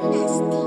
you